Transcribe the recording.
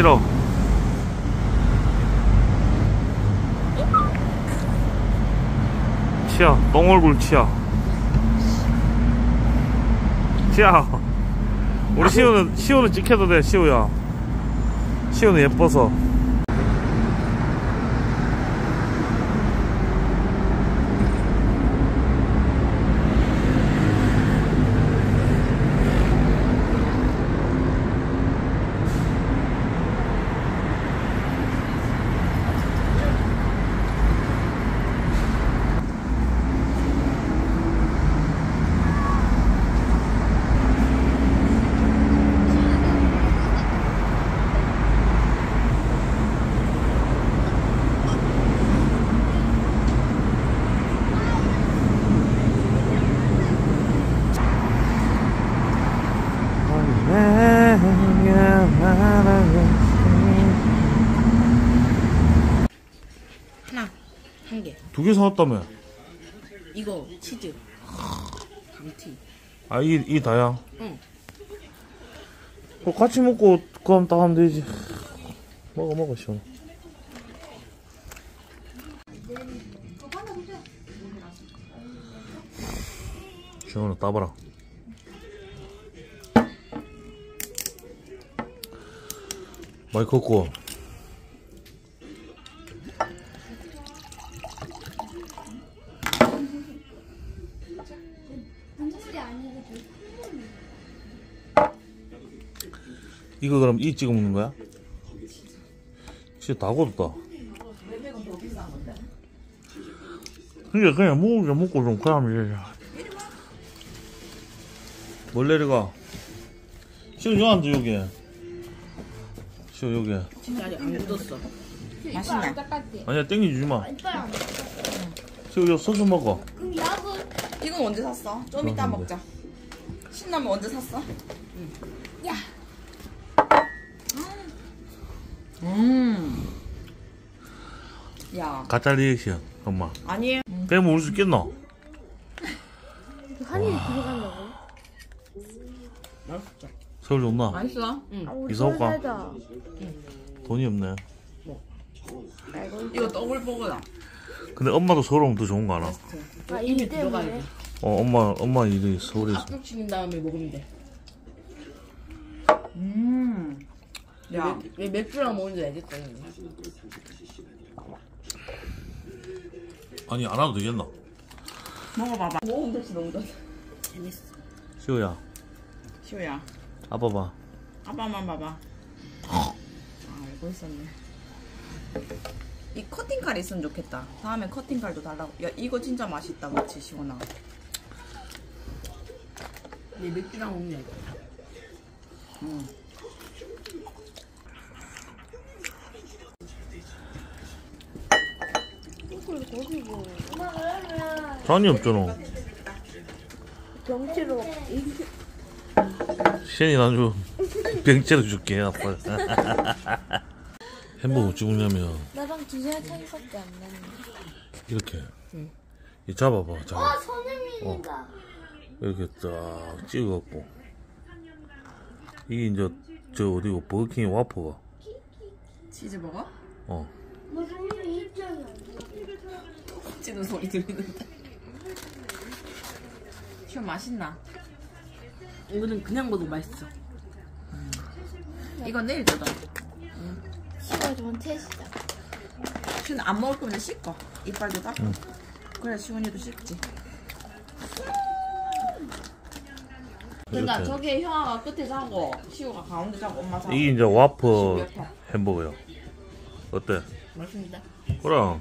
싫어. 치아, 똥얼굴 치아. 치아. 우리 시우는, 시우는 찍혀도 돼, 시우야. 시우는 예뻐서. 하나 한 개. 두 개 사왔다며. 이거 치즈. 감튀. 아, 이, 이 다야? 응. 그 같이 먹고, 그럼 다 하면 되지. 먹어, 먹어, 시원. 시원아, 따봐라. 많이 컸고. 이거 그럼 이 찍어 먹는 거야? 진짜 다 god었다. 그냥 그냥 먹으게 먹고 좀 그러면 되지. 뭘 내려가? 시우 요 앉아 여기. 시우 여기. 아직 안 굳었어. 맛있냐? 아니야 땡기주지 마. 시우 요 소스 먹어. 그럼 약은 이건 언제 샀어? 좀 이따. 먹자. 신라면 언제 샀어? 야 음. 야. 가짜 리액션 엄마. 아니. 그냥 먹을 수 있겠나? 한입 들어간다고? 맛있죠. 서울 좋나? 맛있어? 응. 아, 우리 이사 올까? 서울 살자. 돈이 없네. 이거 더블 버거다. 근데 엄마도 서울 오면 더 좋은 거 알아? 아, 입에 이 때문에? 들어가야 돼. 어 엄마 엄마 일이 서울에서. 압축 시킨 다음에 먹으면 돼. 음. 야, 왜, 왜 맥주랑 먹는지 알겠다. 이제. 아니 안 와도 되겠나? 먹어봐봐. 먹으면 됐어, 너무 좋아. 재밌어. 시우야 시우야, 아빠 봐. 아빠만 봐봐. 아, 알고 있었네. 이 커팅 칼 있으면 좋겠다. 다음에 커팅 칼도 달라고. 야, 이거 진짜 맛있다, 그렇지, 시원아. 내 맥주랑 먹는 거. 응. 이걸 잔이 없잖아. 경치로 이 시현이 난좀 병째로 줄게 아빠. 햄버거 어찌 먹냐면 나랑 두살 차이밖에 안 나는데. 이렇게 이 잡아봐 잡아 아, 선생님이다. 이렇게 딱 찍어갖고 이게 이제 저 어디고 버거킹의 와퍼가 치즈버거? 어 무슨 일이 입장이 안 돼. 찌는 소리 들리는데. 시원 맛있나? 이거는 그냥 먹어도 맛있어. 이건 내일 뜯어. 시가 좀 채시다. 시원 안 먹을 거면 씻고 이빨도 닦고. 그래 시원이도 씻지. 그러니까. 저기 형아가 끝에 자고 시우가 가운데 자고 엄마 자고. 이게 이제 와퍼 개? 햄버거야 어때? 맞습니다. 그럼.